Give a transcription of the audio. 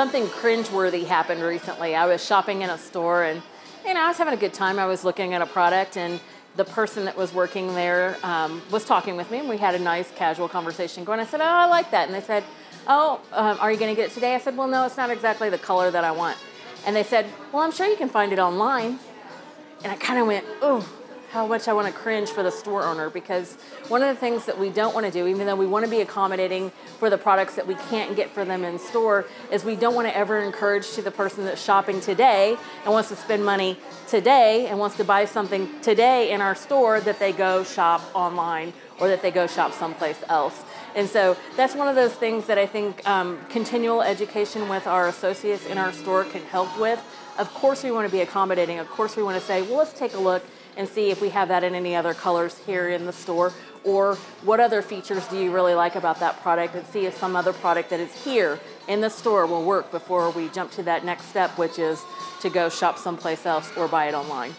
something cringeworthy happened recently. I was shopping in a store and you know I was having a good time. I was looking at a product and the person that was working there um, was talking with me and we had a nice casual conversation going. I said, "Oh, I like that," and they said, "Oh, um, are you going to get it today?" I said, "Well, no, it's not exactly the color that I want." And they said, "Well, I'm sure you can find it online." And I kind of went, "Oh." How much I want to cringe for the store owner because one of the things that we don't want to do, even though we want to be accommodating for the products that we can't get for them in store, is we don't want to ever encourage to the person that's shopping today and wants to spend money today and wants to buy something today in our store that they go shop online or that they go shop someplace else. And so that's one of those things that I think um, continual education with our associates in our store can help with. Of course, we want to be accommodating. Of course, we want to say, well, let's take a look and see if we have that in any other colors here in the store or what other features do you really like about that product and see if some other product that is here in the store will work before we jump to that next step which is to go shop someplace else or buy it online.